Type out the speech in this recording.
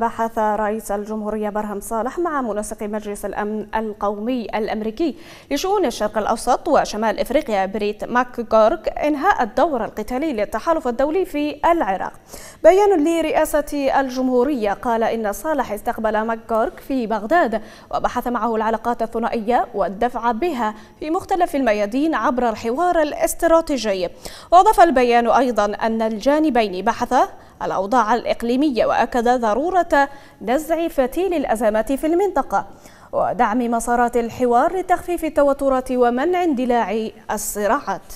بحث رئيس الجمهورية برهم صالح مع منسق مجلس الأمن القومي الأمريكي لشؤون الشرق الأوسط وشمال إفريقيا بريت ماك إنهاء الدور القتالي للتحالف الدولي في العراق. بيان لرئاسة الجمهورية قال إن صالح استقبل ماك في بغداد وبحث معه العلاقات الثنائية والدفع بها في مختلف الميادين عبر الحوار الاستراتيجي. وأضاف البيان أيضا أن الجانبين بحثا الأوضاع الإقليمية وأكد ضرورة نزع فتيل الأزمات في المنطقة ودعم مسارات الحوار لتخفيف التوترات ومنع اندلاع الصراعات.